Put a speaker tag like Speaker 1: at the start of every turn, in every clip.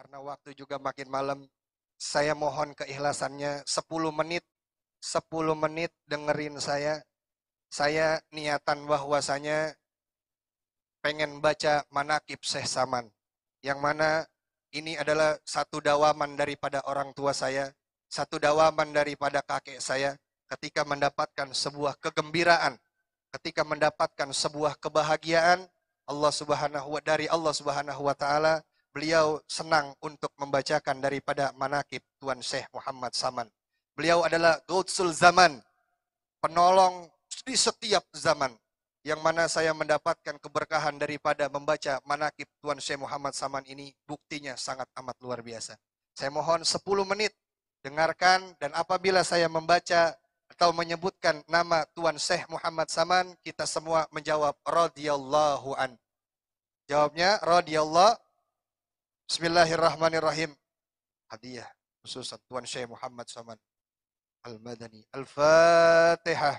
Speaker 1: karena waktu juga makin malam. Saya mohon keikhlasannya 10 menit 10 menit dengerin saya. Saya niatan bahwasanya pengen baca manakib Syekh Saman. Yang mana ini adalah satu dawaman daripada orang tua saya, satu dawaman daripada kakek saya ketika mendapatkan sebuah kegembiraan, ketika mendapatkan sebuah kebahagiaan, Allah Subhanahu wa dari Allah Subhanahu wa taala, beliau senang untuk membacakan daripada manakib Tuan Syekh Muhammad Saman. Beliau adalah Gausul Zaman, penolong di setiap zaman. Yang mana saya mendapatkan keberkahan daripada membaca manakib Tuan Syekh Muhammad Saman ini, buktinya sangat amat luar biasa. Saya mohon 10 menit dengarkan dan apabila saya membaca atau menyebutkan nama Tuan Syekh Muhammad Saman, kita semua menjawab radhiyallahu an. Jawabnya radhiyallahu Bismillahirrahmanirrahim. Hadiah khusus Tuan Syekh Muhammad Saman Al-Madani. Al-Fatihah.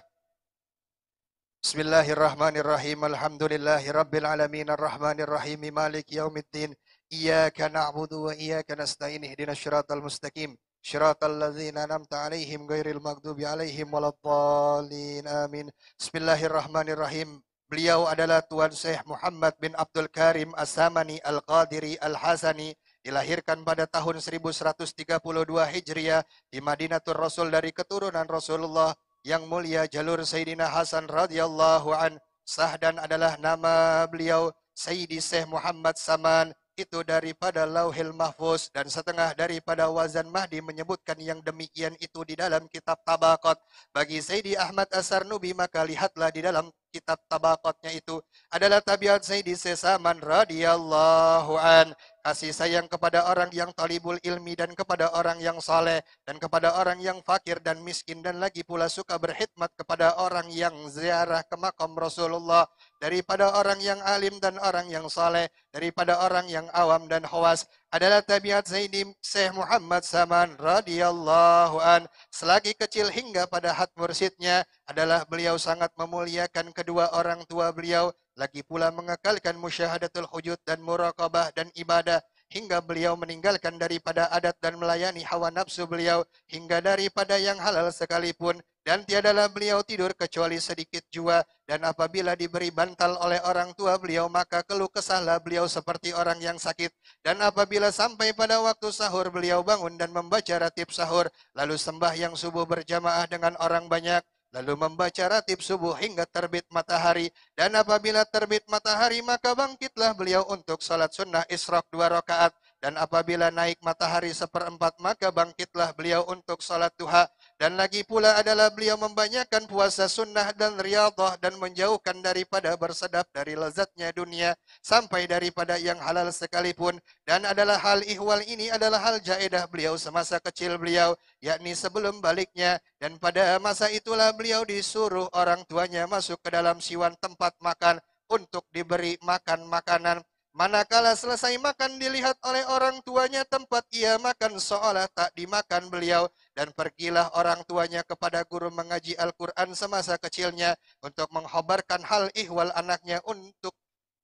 Speaker 1: Bismillahirrahmanirrahim. Alhamdulillahi rabbil alamin arrahmanir rahim malik yaumiddin. Iyyaka na'budu wa iyyaka nasta'in ihdinas siratal mustaqim. صراط الذين أنعمت عليهم غير المغضوب عليهم ولا الضالين آمين بسم الله Beliau adalah Tuan Syekh Muhammad bin Abdul Karim As-Samani Al-Qadiri Al-Hasani dilahirkan pada tahun 1132 Hijriah di Madinatul Rasul dari keturunan Rasulullah yang mulia jalur Sayyidina Hasan radhiyallahu an. Sahdan adalah nama beliau Sayyidi Syekh Muhammad Saman itu daripada lauhil mahfuz dan setengah daripada wazan mahdi menyebutkan yang demikian itu di dalam kitab tabakot. Bagi Sayyidi Ahmad Asar Nubi maka lihatlah di dalam kitab tabakotnya itu adalah tabiat Sayyidi Sesaman radhiyallahu an kasih sayang kepada orang yang talibul ilmi dan kepada orang yang saleh dan kepada orang yang fakir dan miskin dan lagi pula suka berkhidmat kepada orang yang ziarah ke makam Rasulullah daripada orang yang alim dan orang yang saleh daripada orang yang awam dan khawas adalah tabiat Zaidi Syekh Muhammad Saman radhiyallahu an. Selagi kecil hingga pada hat mursidnya adalah beliau sangat memuliakan kedua orang tua beliau. Lagi pula mengekalkan musyahadatul hujud dan muraqabah dan ibadah hingga beliau meninggalkan daripada adat dan melayani hawa nafsu beliau hingga daripada yang halal sekalipun dan tiadalah beliau tidur kecuali sedikit jua dan apabila diberi bantal oleh orang tua beliau maka keluh kesahlah beliau seperti orang yang sakit. Dan apabila sampai pada waktu sahur beliau bangun dan membaca ratib sahur lalu sembah yang subuh berjamaah dengan orang banyak Lalu membaca ratib subuh hingga terbit matahari. Dan apabila terbit matahari maka bangkitlah beliau untuk salat sunnah israk dua rakaat. Dan apabila naik matahari seperempat maka bangkitlah beliau untuk salat duha. Dan lagi pula adalah beliau membanyakkan puasa sunnah dan riadah dan menjauhkan daripada bersedap dari lezatnya dunia sampai daripada yang halal sekalipun. Dan adalah hal ihwal ini adalah hal jaedah beliau semasa kecil beliau yakni sebelum baliknya. Dan pada masa itulah beliau disuruh orang tuanya masuk ke dalam siwan tempat makan untuk diberi makan makanan Manakala selesai makan dilihat oleh orang tuanya tempat ia makan seolah tak dimakan beliau. Dan pergilah orang tuanya kepada guru mengaji Al-Quran semasa kecilnya untuk menghobarkan hal ihwal anaknya untuk.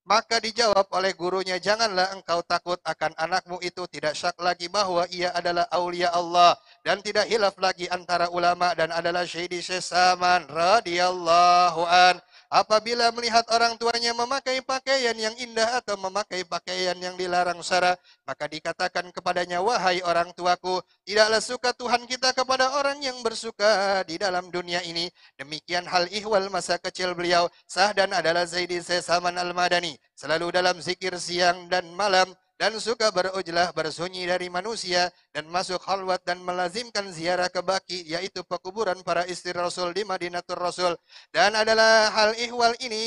Speaker 1: Maka dijawab oleh gurunya, janganlah engkau takut akan anakmu itu. Tidak syak lagi bahwa ia adalah aulia Allah dan tidak hilaf lagi antara ulama dan adalah syahidi sesaman radhiyallahu an. Apabila melihat orang tuanya memakai pakaian yang indah atau memakai pakaian yang dilarang syara, maka dikatakan kepadanya, wahai orang tuaku, tidaklah suka Tuhan kita kepada orang yang bersuka di dalam dunia ini. Demikian hal ihwal masa kecil beliau, sah dan adalah Zaidi Sesaman Al-Madani. Selalu dalam zikir siang dan malam, dan suka berujlah bersunyi dari manusia dan masuk halwat dan melazimkan ziarah ke baki yaitu pekuburan para istri Rasul di Madinatul Rasul. Dan adalah hal ihwal ini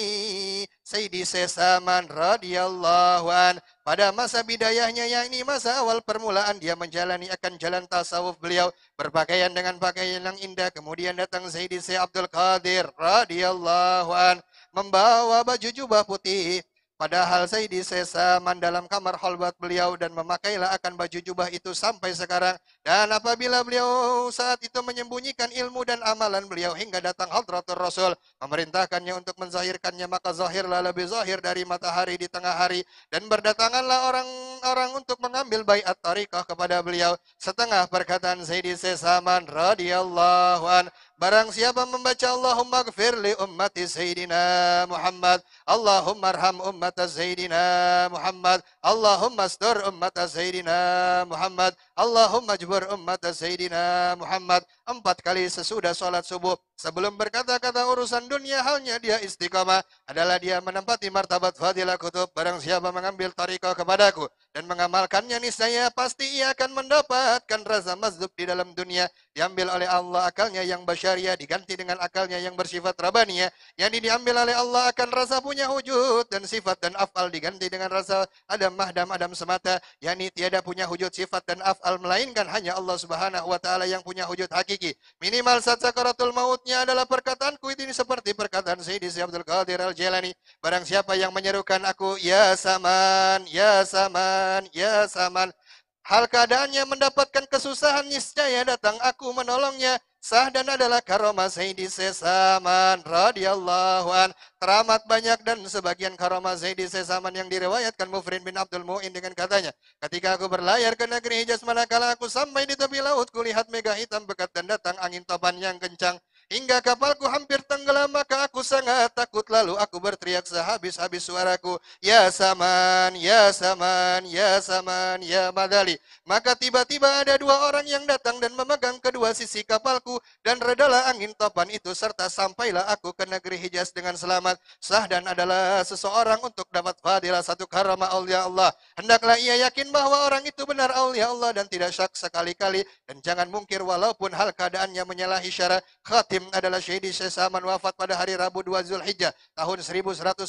Speaker 1: Sayyidi Sesaman radhiyallahu an. Pada masa bidayahnya yang ini masa awal permulaan dia menjalani akan jalan tasawuf beliau berpakaian dengan pakaian yang indah. Kemudian datang Sayyidi Syekh Abdul Qadir radhiyallahu an membawa baju jubah putih Padahal Sayyidi Sesaman dalam kamar halwat beliau dan memakailah akan baju jubah itu sampai sekarang. Dan apabila beliau saat itu menyembunyikan ilmu dan amalan beliau hingga datang hadratul Rasul. memerintahkannya untuk menzahirkannya maka zahirlah lebih zahir dari matahari di tengah hari dan berdatanganlah orang-orang untuk mengambil baiat tariqah kepada beliau setengah perkataan Sayyidi Sesaman radhiyallahu an Barang siapa membaca Allahumma gfir li ummati Sayyidina Muhammad Allahumma arham ummat Sayyidina Muhammad Allahumma astur ummat Sayyidina Muhammad Allahumma jbur ummat Sayyidina Muhammad Empat kali sesudah sholat subuh. Sebelum berkata-kata urusan dunia halnya dia istiqamah. Adalah dia menempati martabat fadilah kutub. Barang siapa mengambil tariqah kepadaku Dan mengamalkannya niscaya pasti ia akan mendapatkan rasa mazlub di dalam dunia. Diambil oleh Allah akalnya yang basyar syariah diganti dengan akalnya yang bersifat rabaniyah yang diambil oleh Allah akan rasa punya wujud dan sifat dan afal diganti dengan rasa adam mahdam adam semata. Yakni tiada punya wujud sifat dan afal melainkan hanya Allah Subhanahu wa taala yang punya wujud hakiki minimal saat sakaratul mautnya adalah perkataanku. Ini seperti perkataan Sayyidi Abdul Qadir Al-Jailani barang siapa yang menyerukan aku ya saman ya saman ya saman. Hal keadaannya mendapatkan kesusahan niscaya datang aku menolongnya sah dan adalah karomah Sayyidi Sesaman radhiyallahu an. Teramat banyak dan sebagian karomah Sayyidi Sesaman yang diriwayatkan Mufrin bin Abdul Mu'in dengan katanya, ketika aku berlayar ke negeri Hijaz manakala aku sampai di tepi laut kulihat mega hitam bekat dan datang angin topan yang kencang. Hingga kapalku hampir tenggelam maka aku sangat takut. Lalu aku berteriak sehabis-habis suaraku Ya Saman, Ya Saman, Ya Saman, Ya Madali. Maka tiba-tiba ada dua orang yang datang dan memegang kedua sisi kapalku Dan redalah angin topan itu serta sampailah aku ke negeri Hijaz dengan selamat. Sah dan adalah seseorang untuk dapat fadilah satu karama Allah Allah. Hendaklah ia yakin bahwa orang itu benar Allah Allah dan tidak syak sekali-kali. Dan jangan mungkir walaupun hal keadaannya menyalahi syarat khatim Ibrahim adalah syahid Saman wafat pada hari Rabu 2 Zulhijjah tahun 1189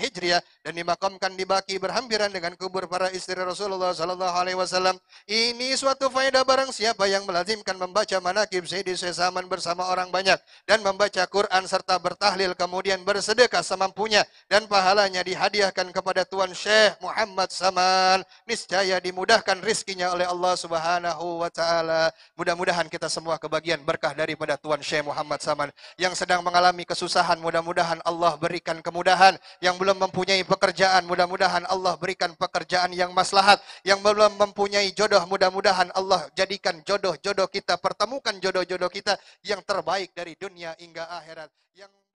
Speaker 1: Hijriah dan dimakamkan di Baki berhampiran dengan kubur para istri Rasulullah sallallahu alaihi wasallam. Ini suatu faedah barang siapa yang melazimkan membaca manakib Syahid Saman bersama orang banyak dan membaca Quran serta bertahlil kemudian bersedekah semampunya dan pahalanya dihadiahkan kepada Tuan Syekh Muhammad Saman niscaya dimudahkan rizkinya oleh Allah Subhanahu wa taala. Mudah-mudahan kita semua kebagian berkah daripada Tuan Syekh Muhammad Saman yang sedang mengalami kesusahan mudah-mudahan Allah berikan kemudahan. Yang belum mempunyai pekerjaan mudah-mudahan Allah berikan pekerjaan yang maslahat. Yang belum mempunyai jodoh mudah-mudahan Allah jadikan jodoh-jodoh kita pertemukan jodoh-jodoh kita yang terbaik dari dunia hingga akhirat. Yang